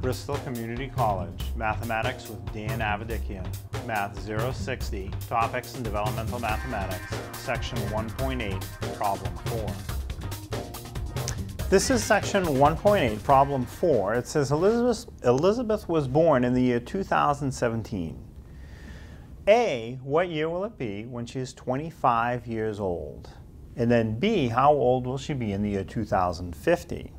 Bristol Community College, Mathematics with Dan Avedikian, Math 060, Topics in Developmental Mathematics, Section 1.8, Problem 4. This is section 1.8, problem 4. It says Elizabeth, Elizabeth was born in the year 2017. A, what year will it be when she is 25 years old? And then B, how old will she be in the year 2050?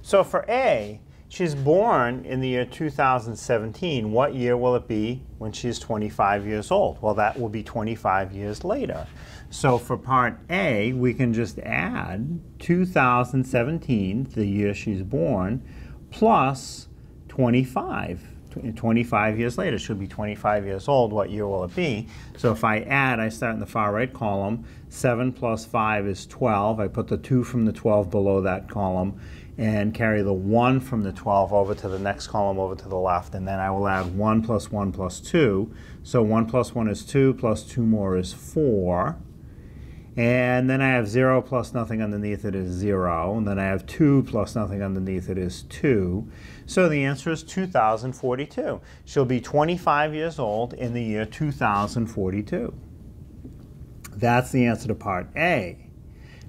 So for A, she's born in the year 2017. What year will it be when she's 25 years old? Well, that will be 25 years later. So for part A, we can just add 2017, the year she's born, plus 25. 25 years later, she'll be 25 years old. What year will it be? So if I add, I start in the far right column. 7 plus 5 is 12. I put the 2 from the 12 below that column and carry the 1 from the 12 over to the next column over to the left. And then I will add 1 plus 1 plus 2. So 1 plus 1 is 2, plus 2 more is 4. And then I have 0 plus nothing underneath it is 0. And then I have 2 plus nothing underneath it is 2. So the answer is 2042. She'll be 25 years old in the year 2042. That's the answer to part A.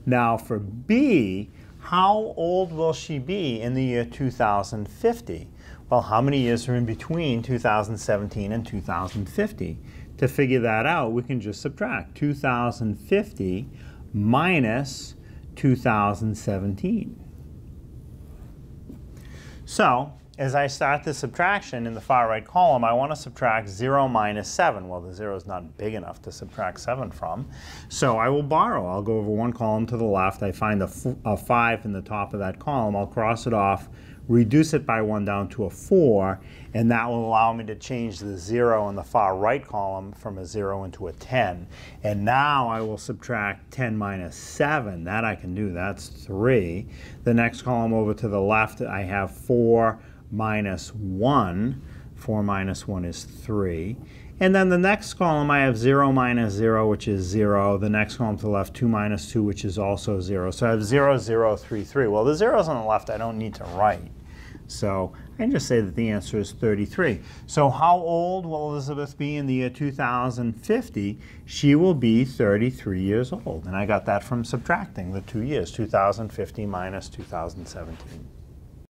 Now for B, how old will she be in the year 2050? Well, how many years are in between 2017 and 2050? To figure that out, we can just subtract 2050 minus 2017. So, as I start the subtraction in the far right column, I want to subtract 0 minus 7. Well, the 0 is not big enough to subtract 7 from. So I will borrow. I'll go over one column to the left. I find a, a 5 in the top of that column. I'll cross it off reduce it by 1 down to a 4, and that will allow me to change the 0 in the far right column from a 0 into a 10. And now I will subtract 10 minus 7. That I can do. That's 3. The next column over to the left, I have 4 minus 1. 4 minus 1 is 3. And then the next column, I have 0 minus 0, which is 0. The next column to the left, 2 minus 2, which is also 0. So I have 0, 0, 3, 3. Well, the zeros on the left I don't need to write. So I can just say that the answer is 33. So how old will Elizabeth be in the year 2050? She will be 33 years old. And I got that from subtracting the two years, 2050 minus 2017.